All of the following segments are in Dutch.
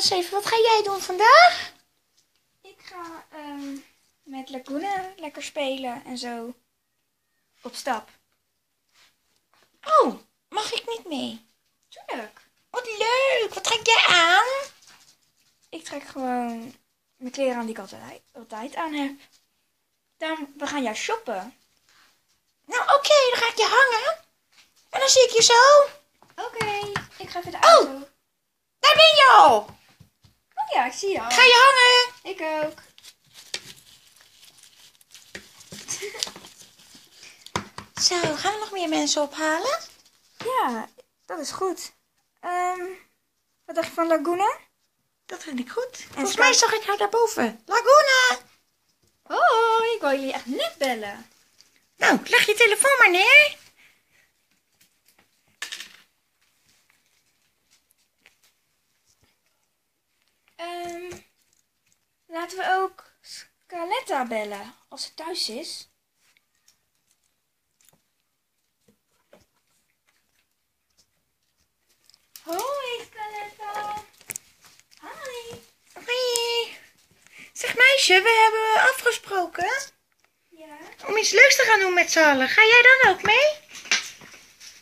eens even, wat ga jij doen vandaag? Ik ga ehm, met Laguna lekker spelen en zo. Op stap. Oh, mag ik niet mee? Tuurlijk. Wat leuk, wat trek jij aan? Ik trek gewoon mijn kleren aan die ik altijd, altijd aan heb. Dan, we gaan jou shoppen. Nou, oké, dan ga ik je hangen. En dan zie ik je zo. Oké, ik ga even de Oh. auto. Daar ben je al. Ja, ik zie je al. Ga je hangen? Ik ook. Zo, gaan we nog meer mensen ophalen? Ja, dat is goed. Ehm, wat dacht je van Laguna? Dat vind ik goed. Volgens mij zag ik haar daarboven. Laguna. Oh, ik wou jullie echt net bellen. Nou, leg je telefoon maar neer. Laten we ook Scaletta bellen als ze thuis is. Hoi Scaletta. Hi. Hoi. Zeg meisje, we hebben afgesproken Ja. om iets leuks te gaan doen met z'n allen. Ga jij dan ook mee?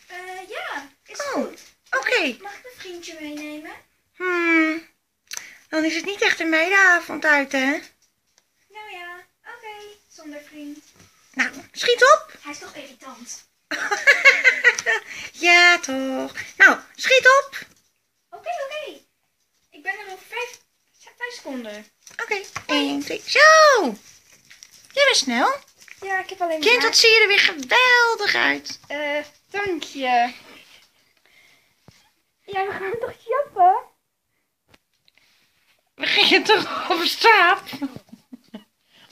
Eh, ja, is Oh, goed. Oké. Mag ik een vriendje meenemen? Hmm. Dan is het niet echt een meidenavond uit, hè? Nou ja, oké. Zonder vriend. Nou, schiet op. Hij is toch irritant. ja, toch. Nou, schiet op. Oké, oké. Ik ben er over vijf, vijf seconden. Oké, 1, 2, zo. Jij bent snel. Ja, ik heb alleen Kind, wat zie je er weer geweldig uit. Eh, dank je. Ja, we gaan toch shoppen? Gingen toch op stap?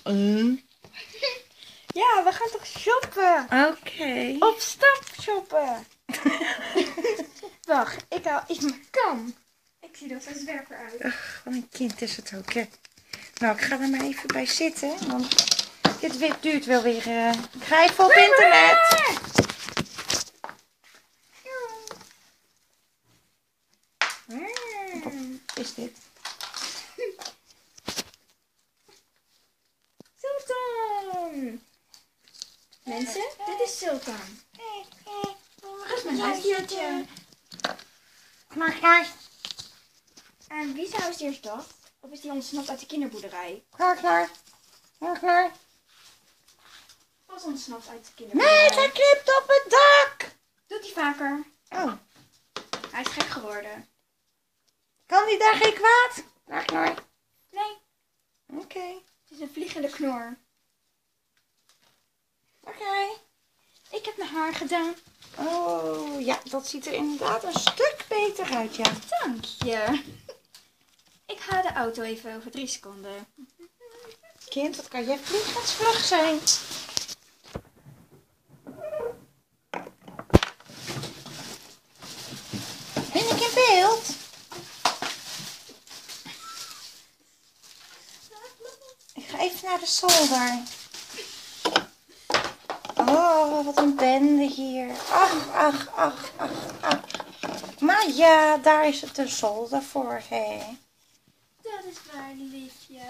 Uh, Ja, we gaan toch shoppen? Oké. Op stap shoppen. Wacht, ik haal iets mijn kam. Ik zie er als werker uit. Ach, wat een kind is het ook, hè. Nou, ik ga er maar even bij zitten, want dit duurt wel weer. eh, Ik ga even op internet. Mm. Is dit? Sultan! Mensen, dit is Sultan. Dat is mijn huisdiertje. Knar, knar, En wie zijn huisdier is dat? Of is die ontsnapt uit de kinderboerderij? knar. Knar, knar. Was ontsnapt uit de Nee, kinderboerderij. hij knipt op het dak. Doet hij vaker. Oh, Hij is gek geworden. kan die daar geen kwaad? Knar, knar. Nee, Oké, het is een vliegende knor. Oké. Ik heb mijn haar gedaan. Oh, ja, dat ziet er inderdaad een stuk beter uit, ja. Dank je. Ik haal de auto even over drie seconden. Kind, wat kan jij vliegensvlug zijn? Ben ik in beeld? Ik ga even naar de zolder. Oh, wat een bende hier. Ach, ach, ach, ach, ach. Maar ja, daar is het de zolder voor, hè. Dat is waar, liefje.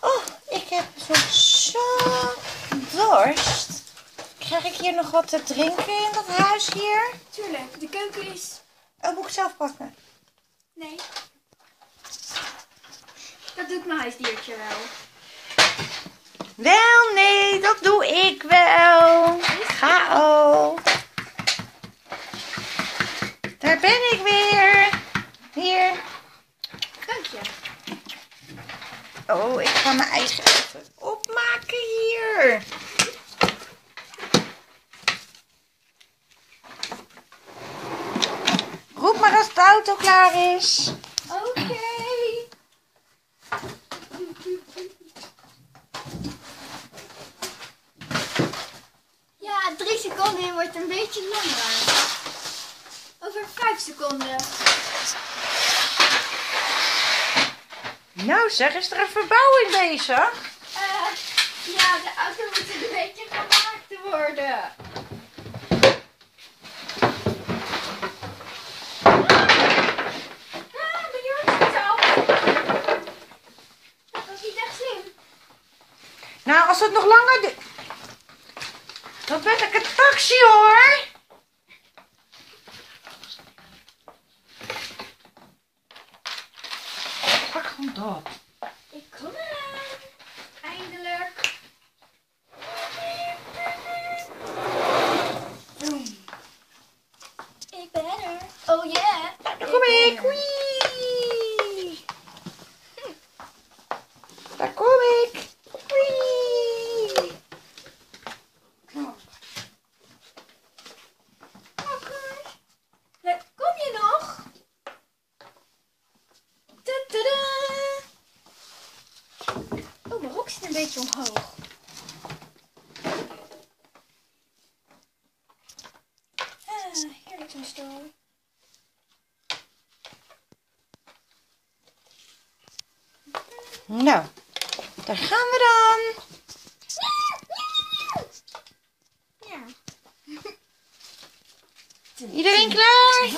Oh, ik heb zo dorst. Krijg ik hier nog wat te drinken in dat huis hier? Tuurlijk, de keuken is... Oh, moet ik zelf pakken? Nee. Dat doet mijn huisdiertje wel. Wel, nee, dat doe ik wel. Ga al. Daar ben ik weer. Hier. Dank je. Oh, ik ga mijn eigen even opmaken hier. Roep maar als de auto klaar is. 3 seconden wordt een beetje langer. Over 5 seconden. Nou zeg, is er een verbouwing bezig? Eh, ja, de auto moet een beetje gemaakt worden. Ah, ben je het al? Dat was niet echt zien. Nou, als het nog langer duurt... Dan ben ik een taxi hoor. Pak gewoon dat. Ik kom eraan. Eindelijk. Ik ben er. Oh yeah. Daar kom ik. Wee. Daar kom ik. Wee. Knop. Oké. Le- Kom je nog? Tadaa. Oh, mijn rok zit een beetje omhoog. Ah, heerlijk zo'n stoel. Nou, daar gaan we dan. Ja. Iedereen klaar?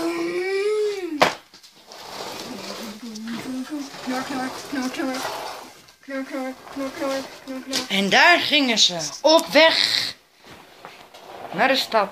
Knor, knor, knor, knor. En daar gingen ze op weg naar de stad.